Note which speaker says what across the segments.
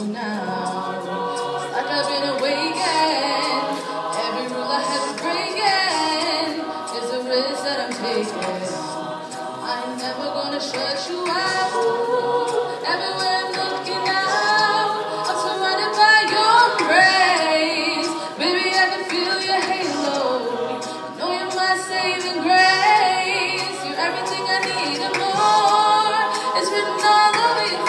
Speaker 1: I've been awakened. Every rule I have breaking is a risk that I'm taking. I ain't never gonna shut you out. Everywhere I'm looking out, I'm surrounded by your embrace. Baby, I can feel your halo. Know you're my saving grace. You're everything I need and more. It's written all over your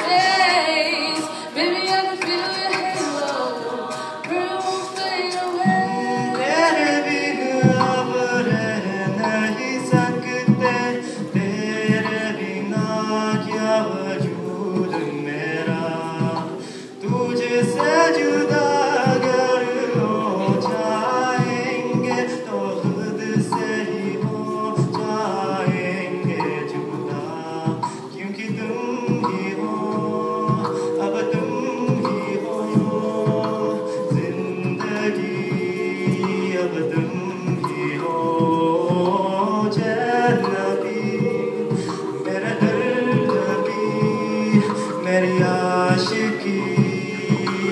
Speaker 2: मेरी आशिकी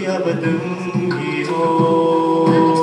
Speaker 2: अब तुम ही हो